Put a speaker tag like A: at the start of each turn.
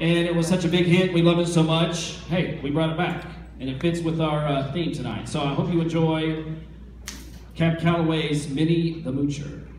A: And it was such a big hit. We love it so much. Hey, we brought it back. And it fits with our uh, theme tonight. So I hope you enjoy Cab Calloway's Minnie the Moocher.